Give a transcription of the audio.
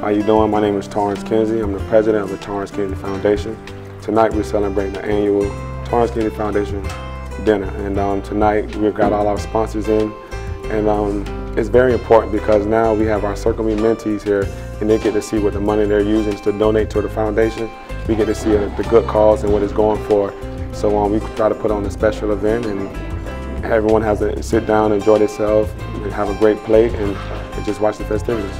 How you doing? My name is Tarence Kinsey. I'm the president of the Tarence Kinsey Foundation. Tonight we're celebrating the annual Tarence Kinsey Foundation dinner. And um, tonight we've got all our sponsors in. And um, it's very important because now we have our Circle Me mentees here and they get to see what the money they're using to donate to the foundation. We get to see uh, the good cause and what it's going for. So um, we try to put on a special event and everyone has to sit down, enjoy themselves, and have a great plate and, and just watch the festivities.